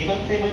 ඉවත් වෙන්නේ